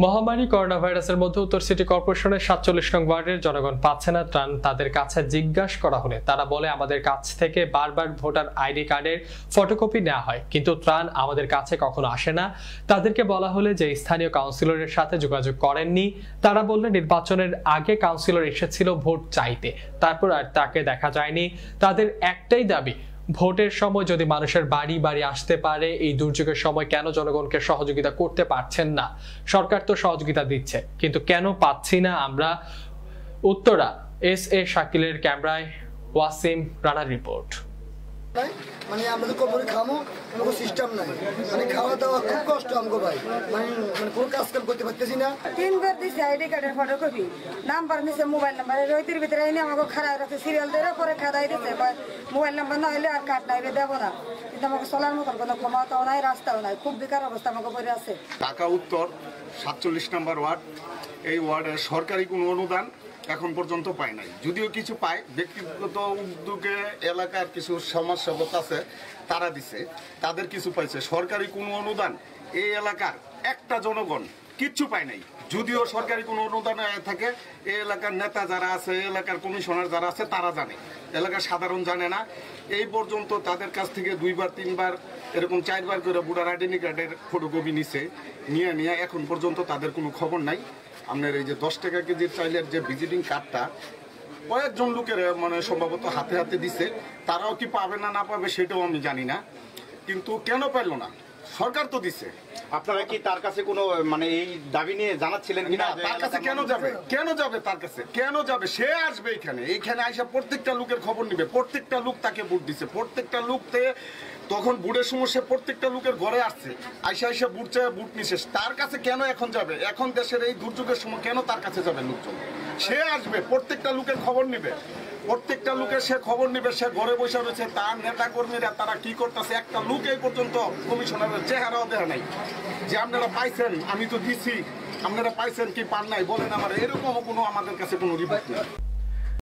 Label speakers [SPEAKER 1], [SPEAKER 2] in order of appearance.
[SPEAKER 1] মহামারী করোনা ভাইরাসের মধ্যে উত্তর সিটি কর্পোরেশনের সাতচল্লিশ নং ওয়ার্ডের জনগণ পাচ্ছে না ত্রাণ, তাদের কাছে জিজ্ঞাসা করা হলে তারা বলে, আমাদের কাছ থেকে বারবার ভোটার আইডি কার্ডের ফটোকপি নেওয়া হয়, কিন্তু ত্রাণ আমাদের কাছে কখনো আসে না। তাদেরকে বলা হলে যে স্থানীয় কাউন্সিলরের সাথে যোগাযোগ করেননি। তারা বললে নির্বাচনের আগে কাউন্সিলর এসেছিল ভোট চাইতে, তারপর আর তাকে দেখা যায়নি। তাদের একটাই দাবি ভোটের সময় যদি মানুষের বাড়ি বাড়ি আসতে পারে, এই দুর্যোগের সময় কেন জনগণকে সহযোগিতা করতে পারছেন না? সরকার তো সহযোগিতা দিচ্ছে, কিন্তু কেন পাচ্ছি না আমরা? উত্তরা, এস এ শাকিলের ক্যামেরায় ওয়াসিম রানার রিপোর্ট।
[SPEAKER 2] মানে আমরা তো কবরে খামো কোনো সিস্টেম নাই। মানে খাওয়া দাওয়া খুব কষ্ট আমগো ভাই। মানে মানে কোনো কাজ কাম করতে পারতেছি না।
[SPEAKER 3] তিনবার দিছে আইডি কার্ডের ফটোকপি নাম্বার নিছে মোবাইল নাম্বার। রইতির ভিতরে এনে আমাকে খারাপ রাখছে সিরিয়াল ধরে পরে খাদাই দিছে। কয় মোবাইল নাম্বার না হইলে আর কার্ড নাইবে দেবো না। কিন্তু আমাকে চলার মতন কোনো ক্ষমতাও নাই রাস্তাও নাই। খুব বেকার অবস্থা আমাকে পরে আছে।
[SPEAKER 4] ঢাকা উত্তর সাতচল্লিশ নম্বর ওয়ার্ড। এই ওয়ার্ডের সরকারি কোনো অনুদান এখন পর্যন্ত পায় নাই। যদিও কিছু পায়, ব্যক্তিগত উদ্যোগে এলাকার কিছু সমাজসেবক আছে, তারা দিছে, তাদের কিছু পাইছে। সরকারি কোনো অনুদান এই এলাকার একটা জনগণ কিচ্ছু পায় নাই। যদিও সরকারি কোনো অনুদান থাকে, এই এলাকার নেতা যারা আছে এলাকার কমিশনার যারা আছে, তারা জানে। এলাকার সাধারণ জানে না। এই পর্যন্ত তাদের কাছ থেকে দুইবার, তিনবার, এরকম চারবার করে বুড়ার আইডেন্টি কার্ডের ফটোকপি নিছে, নিয়ে নিয়ে এখন পর্যন্ত তাদের কোনো খবর নাই। আপনার এই যে দশ টাকা কেজির চাইলের যে ভিজিটিং কার্ডটা, কয়েকজন লোকের মানে সম্ভবত হাতে হাতে দিছে, তারাও কি পাবে না না পাবে সেটাও আমি জানি না। কিন্তু কেন পাইলো না? সরকার তো দিছে।
[SPEAKER 5] আপনারা কি তার কাছে কোনো মানে এই দাবি নিয়ে জানাচ্ছিলেন কিনা
[SPEAKER 4] তার কাছে কেন যাবে? কেন যাবে তার কাছে? কেন যাবে? সে আসবে এখানে। এইখানে আইসা প্রত্যেকটা লোকের খবর নিবে। প্রত্যেকটা লোক তাকে বুট দিছে। প্রত্যেকটা লোক তে তখন বুড়ের সময় সে প্রত্যেকটা লোকের ঘরে আসছে। আইসা আইসা বুট চায় বুট নিছে। তার কাছে কেন এখন যাবে? এখন দেশের এই দুর্যোগের সময় কেন তার কাছে যাবে লোকজন? সে আসবে, প্রত্যেকটা লোকের খবর নিবে। প্রত্যেকটা লোকের সে খবর নিবে, সে ঘরে বসে রয়েছে, তার নেতা কর্মীরা তারা কি করতেছে, একটা লোক এই পর্যন্ত কমিশনারের চেহারাও দেয় নাই। যে আপনারা পাইছেন, আমি তো দিছি, আপনারা পাইছেন কি পান নাই, বলেন আমার, এরকমও কোনো আমাদের কাছে কোনো রিপোর্ট নেই।